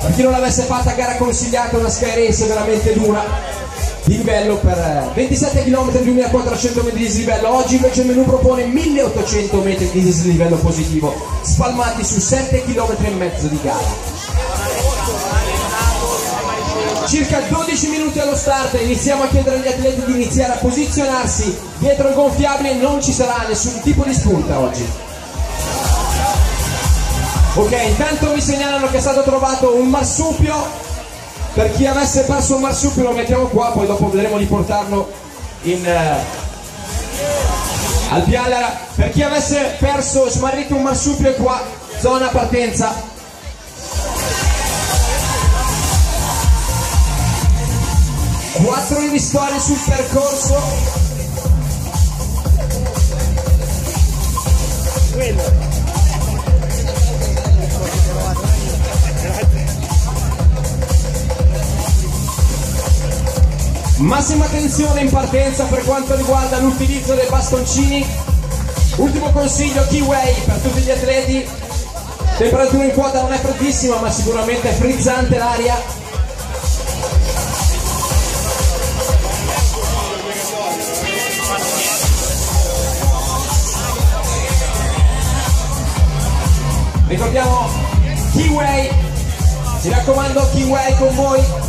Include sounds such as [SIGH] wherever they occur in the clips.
Per chi non l'avesse fatta, gara consigliata, una sky race veramente dura. Di livello per 27 km 2400 metri di dislivello. Oggi invece il menù propone 1800 metri di dislivello positivo spalmati su 7 km e mezzo di gara. Circa 12 minuti allo start iniziamo a chiedere agli atleti di iniziare a posizionarsi. Dietro il gonfiabile non ci sarà nessun tipo di spunta oggi ok intanto mi segnalano che è stato trovato un marsupio. Per chi avesse perso un marsupio lo mettiamo qua poi dopo vedremo di portarlo in, uh, al Pialara per chi avesse perso smarrito un marsupio è qua zona partenza. Quattro rivistoni sul percorso. quello Massima attenzione in partenza per quanto riguarda l'utilizzo dei bastoncini. Ultimo consiglio, keyway per tutti gli atleti. Temperatura in quota non è freddissima ma sicuramente è frizzante l'aria. Ricordiamo keyway, mi raccomando keyway con voi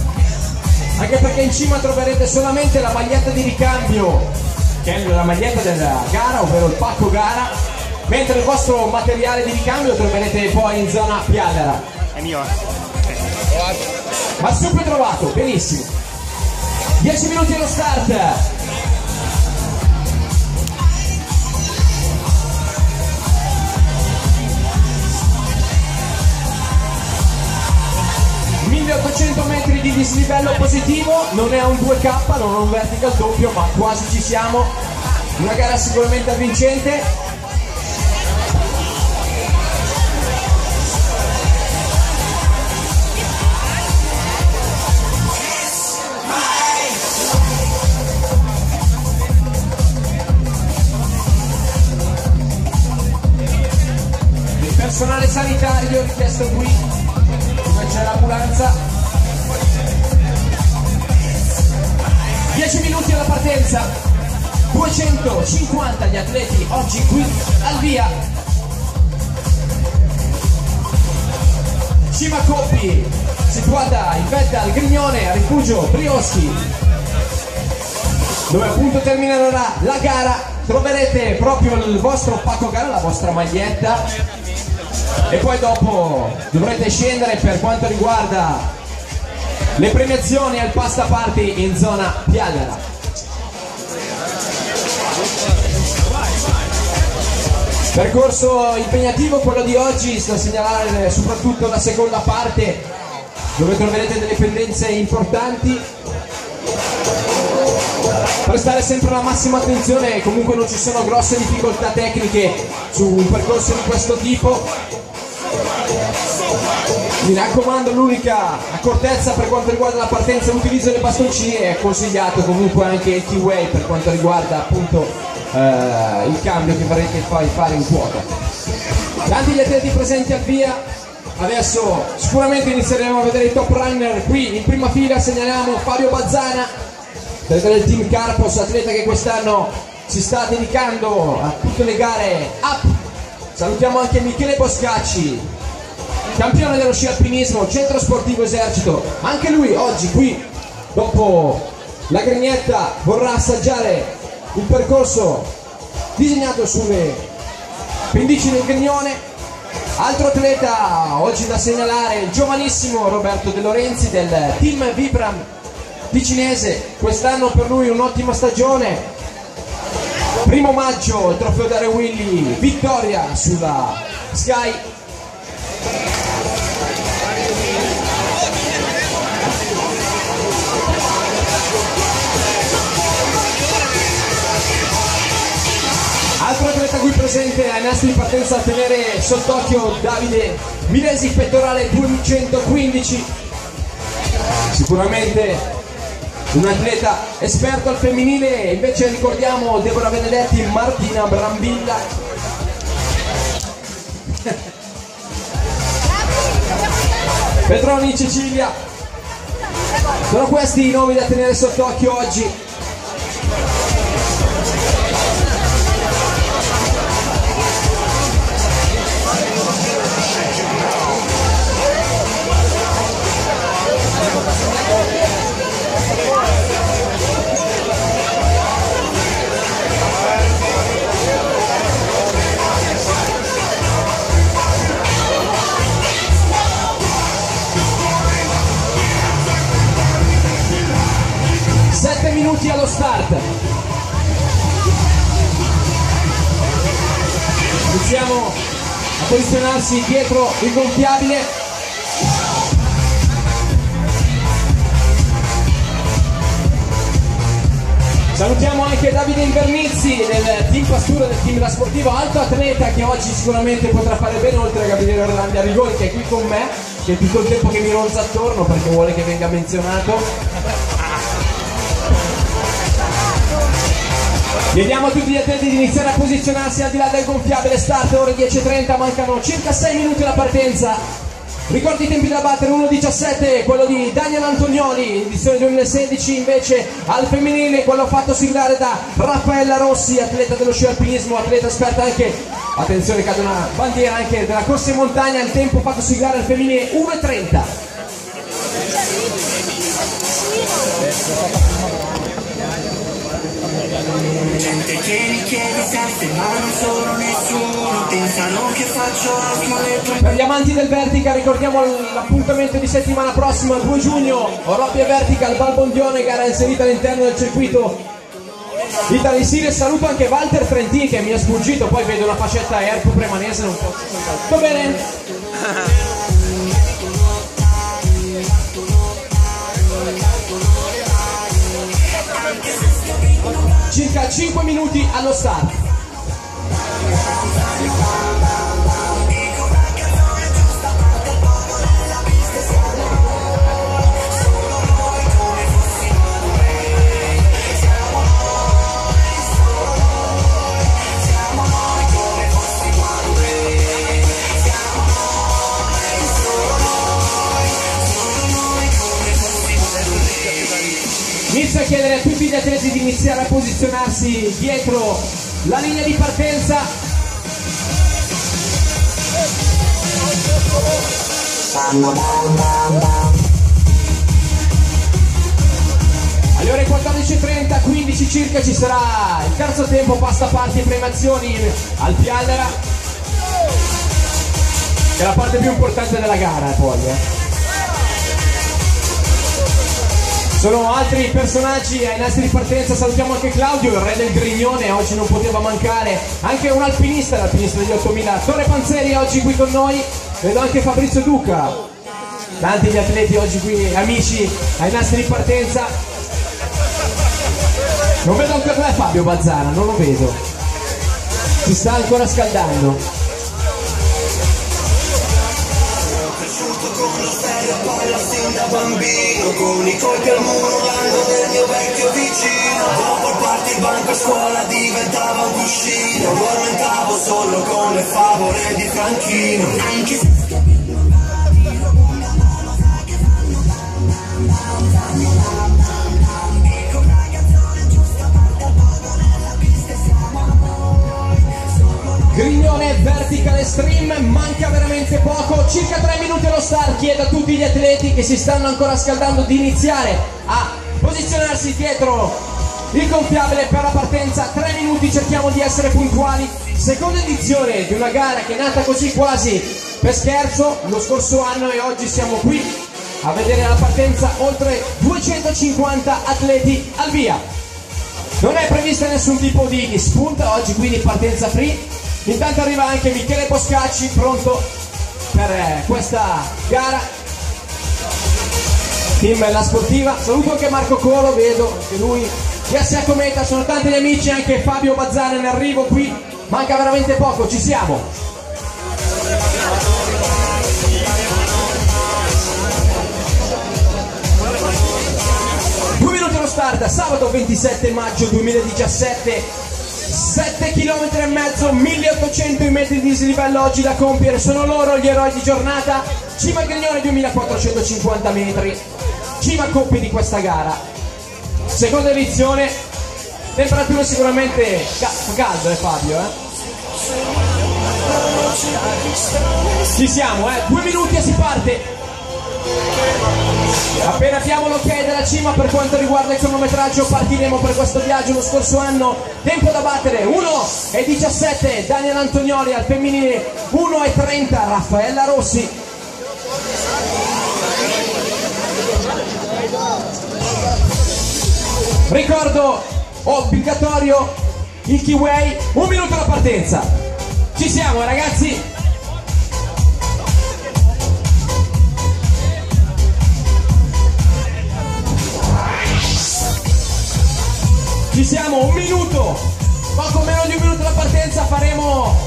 anche perché in cima troverete solamente la maglietta di ricambio che è la maglietta della gara ovvero il pacco gara mentre il vostro materiale di ricambio lo troverete poi in zona Piadera è mio eh. ma subito trovato benissimo. 10 minuti allo start 1800 metri di dislivello positivo, non è un 2K, non è un vertical doppio, ma quasi ci siamo. Una gara sicuramente avvincente. Il personale sanitario richiesto qui c'è l'ambulanza. 10 minuti alla partenza. 250 gli atleti oggi qui al via. Cima Coppi situata in vetta al Grignone a rifugio Brioschi. Dove appunto terminerà la gara troverete proprio il vostro pacco gara la vostra maglietta e poi dopo dovrete scendere per quanto riguarda le premiazioni al pasta party in zona Piagara. Percorso impegnativo quello di oggi sta a segnalare soprattutto la seconda parte dove troverete delle pendenze importanti. Prestare sempre la massima attenzione comunque non ci sono grosse difficoltà tecniche su un percorso di questo tipo mi raccomando l'unica accortezza per quanto riguarda la partenza e l'utilizzo delle bastoncini è consigliato comunque anche il T-Way per quanto riguarda appunto eh, il cambio che vorrete poi fare in quota. Tanti gli atleti presenti al via, adesso sicuramente inizieremo a vedere i top runner qui in prima fila segnaliamo Fabio Bazzana del team Carpos, atleta che quest'anno si sta dedicando a tutte le gare up. Salutiamo anche Michele Boscacci, campione dello sci alpinismo, centro sportivo esercito, anche lui oggi qui, dopo la grignetta, vorrà assaggiare il percorso disegnato sulle pendici del Grignone. Altro atleta oggi da segnalare, il giovanissimo Roberto De Lorenzi del team Vibram vicinese, quest'anno per lui un'ottima stagione. Primo maggio il trofeo Dare Willy, vittoria sulla Sky Atleta qui presente ai nastri di partenza a tenere sott'occhio Davide Milesi, pettorale 215. Sicuramente un atleta esperto al femminile, invece ricordiamo Deborah Benedetti, Martina Brambilla. Petroni, Cecilia. Sono questi i nomi da tenere sott'occhio oggi. Start. Iniziamo a posizionarsi dietro il gonfiabile. Salutiamo anche Davide Invernizzi del team Pastura del team da Sportivo Alto Atleta che oggi sicuramente potrà fare bene oltre a Gabriele Orlandi a Rigori che è qui con me, che è tutto il tempo che mi ronza attorno perché vuole che venga menzionato. Chiediamo a tutti gli atleti di iniziare a posizionarsi al di là del gonfiabile, start ore 10.30, mancano circa 6 minuti alla partenza. Ricordi i tempi da battere 1.17, quello di Daniel Antonioli, edizione 2016 invece al femminile, quello fatto siglare da Raffaella Rossi, atleta dello sci alpinismo, atleta esperta anche, attenzione cade una bandiera anche della corsa in montagna, il tempo fatto siglare al femminile 1.30. Gente che mi chiede sempre ma non sono nessuno Pensano che faccio altro le Per gli amanti del Vertical ricordiamo l'appuntamento di settimana prossima, 2 giugno, Orobbia Vertical, Balbondione, gara inserita all'interno del circuito Italy Series. Saluto anche Walter Trentini che mi è sfuggito, poi vedo la fascetta Erpo Premanese, non posso Va bene? [LAUGHS] Circa 5 minuti allo start. Iniziare a posizionarsi dietro la linea di partenza. Alle ore 14.30, 15 circa ci sarà il terzo tempo pasta parti e premiazioni al Piallera. Che è la parte più importante della gara poi. Eh. Sono altri personaggi ai nastri di partenza, salutiamo anche Claudio, il re del Grignone, oggi non poteva mancare, anche un alpinista, l'alpinista degli 8000, Torre Panzeri oggi qui con noi, vedo anche Fabrizio Duca, tanti gli atleti oggi qui, amici ai nastri di partenza. Non vedo ancora Fabio Bazzara, non lo vedo, si sta ancora scaldando. Con lo stereo a palla sin da bambino Con i colpi al muro l'angolo del mio vecchio vicino. Dopo il party banco a scuola diventava un cuscino. Addormentavo solo con le favole di Franchino. Anche Grignone Vertical Extreme, manca veramente poco, circa 3 minuti allo start, chiedo a tutti gli atleti che si stanno ancora scaldando di iniziare a posizionarsi dietro il gonfiabile per la partenza, 3 minuti cerchiamo di essere puntuali, seconda edizione di una gara che è nata così quasi per scherzo lo scorso anno e oggi siamo qui a vedere la partenza oltre 250 atleti al via. Non è prevista nessun tipo di spunta oggi, quindi partenza free. Intanto arriva anche Michele Boscacci, pronto per eh, questa gara. Team La Sportiva. Saluto anche Marco Colo, vedo che lui che si accometa, sono tanti gli amici, anche Fabio Bazzana in arrivo qui. Manca veramente poco, ci siamo. Due minuti allo start, sabato 27 maggio 2017, 7 km e mezzo, 1800 metri di dislivello oggi da compiere, sono loro gli eroi di giornata. cima Grignone 2450 metri, cima a coppie di questa gara. Seconda edizione, temperature sicuramente ca- caldo eh Fabio eh? Ci siamo eh, due minuti e si parte. Appena abbiamo l'ok della cima per quanto riguarda il cronometraggio partiremo per questo viaggio lo scorso anno. Tempo da battere 1 e 17 Daniel Antonioli al femminile 1 e 30 Raffaella Rossi. Ricordo obbligatorio il keyway, un minuto alla partenza. Ci siamo ragazzi, Ci siamo, un minuto, poco meno di un minuto alla partenza, faremo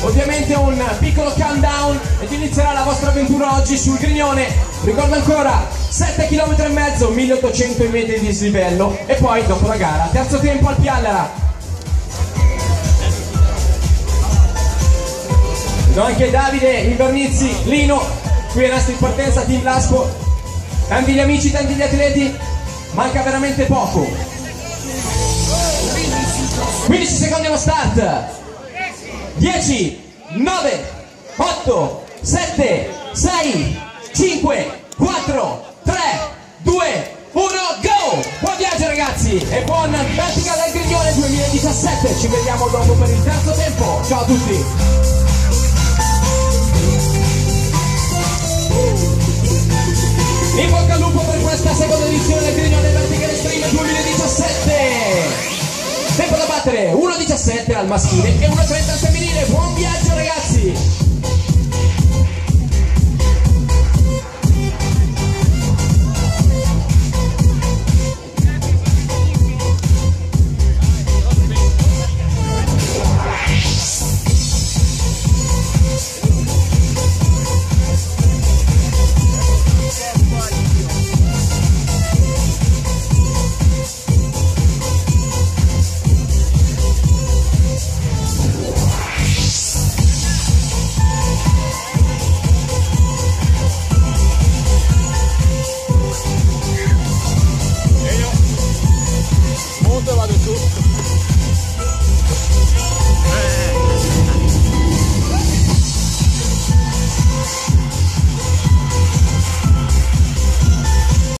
ovviamente un piccolo countdown ed inizierà la vostra avventura oggi sul Grignone. Ricordo ancora 7 km e mezzo, 1800 metri di dislivello e poi dopo la gara, terzo tempo al Piallara. Vedo anche Davide, Invernizzi, Lino, qui è Nastro in partenza, Team Lasco, tanti gli amici, tanti gli atleti, manca veramente poco. 15 secondi allo start. 10 9 8 7 6 5 4 3 2 1 go! Buon viaggio ragazzi e buon Vertical del Grignone 2017 ci vediamo dopo per il terzo tempo. Ciao a tutti. In bocca al lupo per questa seconda edizione del Grignone Vertical Tempo da battere 1.17 al maschile e 1.30 al femminile. Buon viaggio ragazzi!